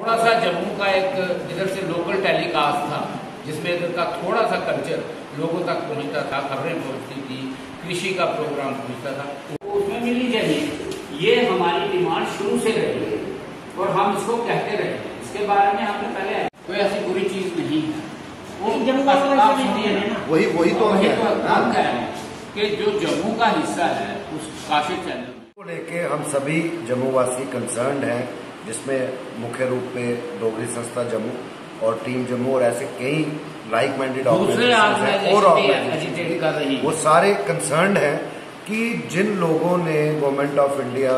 थोड़ा सा जम्मू का एक इधर से लोकल टेलीकास्ट था जिसमें इधर का थोड़ा सा कल्चर लोगों तक पहुँचता था खबरें पहुँचती थी कृषि का प्रोग्राम पहुँचता था। तो उसमें मिली जाइए ये हमारी डिमांड शुरू से रही है और हम इसको कहते रहे इसके बारे में हमने पहले कोई ऐसी बुरी चीज़ नहीं है। है। वही वही तो वही है। तो हम कह रहे हैं कि जो जम्मू का हिस्सा है उस काफ़ी चैनल को लेके हम सभी जम्मू वासी कंसर्न हैं। जिसमें मुख्य रूप पे डोगरी संस्था जम्मू और टीम जम्मू और ऐसे कई लाइक माइंडेड और वो सारे कंसर्न हैं कि जिन लोगों ने गवर्नमेंट ऑफ़ इंडिया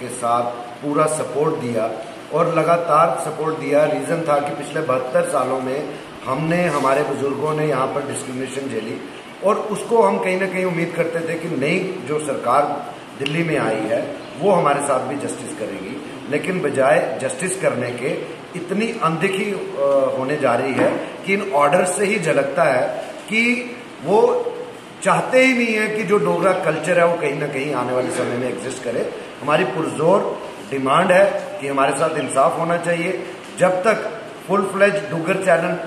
के साथ पूरा सपोर्ट दिया और लगातार सपोर्ट दिया रीजन था कि पिछले बहत्तर सालों में हमने हमारे बुज़ुर्गों ने यहाँ पर डिस्क्रिमिनेशन झेली और उसको हम कहीं ना कहीं उम्मीद करते थे कि नई जो सरकार दिल्ली में आई है वो हमारे साथ भी जस्टिस करेगी। लेकिन बजाय जस्टिस करने के, इतनी अनदेखी होने जा रही है कि इन ऑर्डर से ही झलकता है कि वो चाहते ही नहीं है कि जो डोगरा कल्चर है वो कहीं ना कहीं आने वाले समय में एग्जिस्ट करे। हमारी पुरजोर डिमांड है कि हमारे साथ इंसाफ होना चाहिए। जब तक फुल फ्लेज डुगर चैनल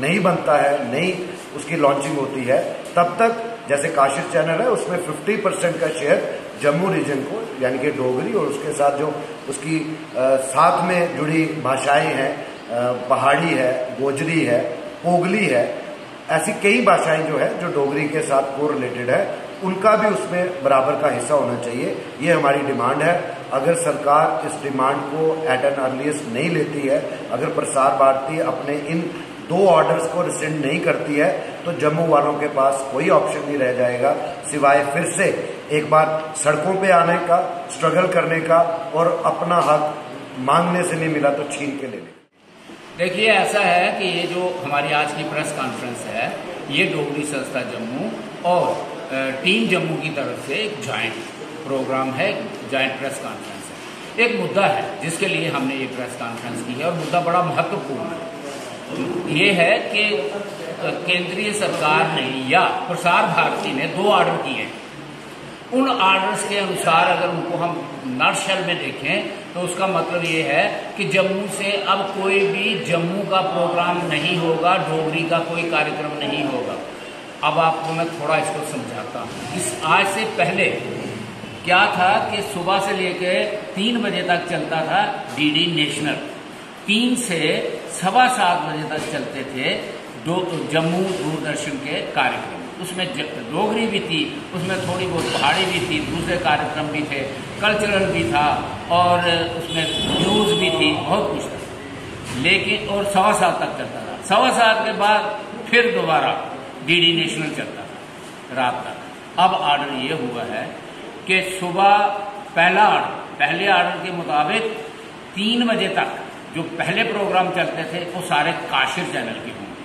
नहीं बनता है, नहीं उसकी लॉन्चिंग होती है, तब तक जैसे काशिर चैनल है उसमें 50 परसेंट का शेयर जम्मू रीजन को यानी कि डोगरी और उसके साथ जो उसकी अ, साथ में जुड़ी भाषाएँ हैं पहाड़ी है गोजरी है पोगली है ऐसी कई भाषाएँ जो है जो डोगरी के साथ को रिलेटेड है उनका भी उसमें बराबर का हिस्सा होना चाहिए। ये हमारी डिमांड है। अगर सरकार इस डिमांड को एट एन अर्लीस्ट नहीं लेती है अगर प्रसार भारती अपने इन दो ऑर्डर्स को रिसेंड नहीं करती है तो जम्मू वालों के पास कोई ऑप्शन नहीं रह जाएगा, सिवाय फिर से एक बार सड़कों पे आने का स्ट्रगल करने का और अपना हक मांगने से नहीं मिला तो छीन के लेने देखिए, ऐसा है कि ये जो हमारी आज की प्रेस कॉन्फ्रेंस है, ये डोगरी संस्था जम्मू और टीम जम्मू की तरफ़ से एक ज्वाइंट प्रोग्राम है ज्वाइंट प्रेस कॉन्फ्रेंस है। एक मुद्दा है जिसके लिए हमने ये प्रेस कॉन्फ्रेंस की है और मुद्दा बड़ा महत्वपूर्ण है। ये है कि केंद्रीय सरकार ने या प्रसार भारती ने दो ऑर्डर किए हैं। उन ऑर्डर्स के अनुसार अगर उनको हम नर्शल में देखें तो उसका मतलब ये है कि जम्मू से अब कोई भी जम्मू का प्रोग्राम नहीं होगा डोगरी का कोई कार्यक्रम नहीं होगा। अब आपको मैं थोड़ा इसको समझाता हूँ। इस आज से पहले क्या था कि सुबह से लेकर तीन बजे तक चलता था डीडी नेशनल तीन से सवा सात बजे तक चलते थे जम्मू दूरदर्शन के कार्यक्रम। उसमें डोगरी भी थी, उसमें थोड़ी बहुत पहाड़ी भी थी, दूसरे कार्यक्रम भी थे, कल्चरल भी था और उसमें न्यूज़ भी थी, बहुत कुछ था। लेकिन, और सवा सात तक चलता था। सवा सात के बाद फिर दोबारा डीडी नेशनल चलता था, रात तक अब ऑर्डर ये हुआ है कि सुबह पहला ऑर्डर पहले ऑर्डर के मुताबिक तीन बजे तक जो पहले प्रोग्राम चलते थे, वो सारे काशिर चैनल के होंगे।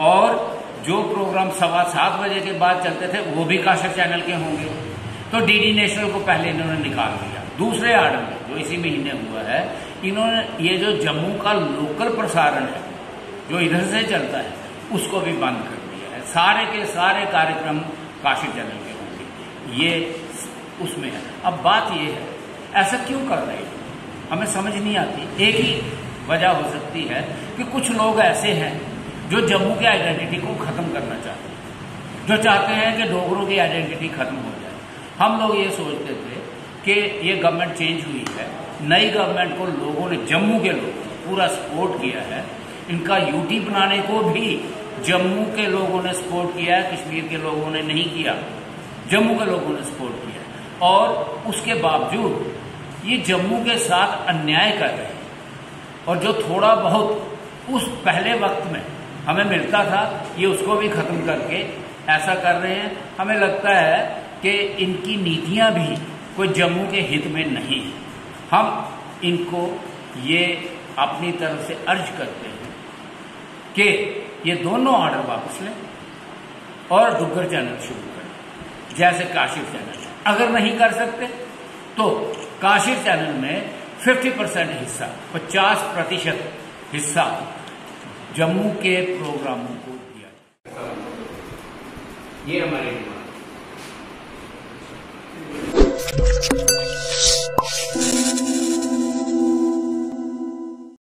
और जो प्रोग्राम सवा सात बजे के बाद चलते थे, वो भी काशिर चैनल के होंगे। तो डीडी नेशनल को पहले इन्होंने निकाल दिया। दूसरे ऑर्डर में, जो इसी महीने हुआ है, इन्होंने ये जो जम्मू का लोकल प्रसारण है, जो इधर से चलता है, उसको भी बंद कर दिया है। सारे के सारे कार्यक्रम काशिर चैनल के होंगे। ये उसमें है। अब बात ये है, ऐसा क्यों कर रहे हैं? हमें समझ नहीं आती। एक ही वजह हो सकती है कि कुछ लोग ऐसे हैं जो जम्मू की आइडेंटिटी को खत्म करना चाहते हैं, जो चाहते हैं कि डोगरों की आइडेंटिटी खत्म हो जाए। हम लोग ये सोचते थे कि ये गवर्नमेंट चेंज हुई है। नई गवर्नमेंट को लोगों ने, जम्मू के लोग पूरा सपोर्ट किया है। इनका यूटी बनाने को भी जम्मू के लोगों ने सपोर्ट किया है, कश्मीर के लोगों ने नहीं किया। जम्मू के लोगों ने सपोर्ट किया और उसके बावजूद ये जम्मू के साथ अन्याय कर रहे हैं। और जो थोड़ा बहुत उस पहले वक्त में हमें मिलता था, ये उसको भी खत्म करके ऐसा कर रहे हैं। हमें लगता है कि इनकी नीतियाँ भी कोई जम्मू के हित में नहीं है। हम इनको ये अपनी तरफ़ से अर्ज़ करते हैं कि ये दोनों ऑर्डर वापस लें और डुग्गर चैनल शुरू करें, जैसे काशिफ चैनल। अगर नहीं कर सकते तो काशिर चैनल में 50 परसेंट हिस्सा 50 प्रतिशत हिस्सा जम्मू के प्रोग्रामों को दिया ये हमारे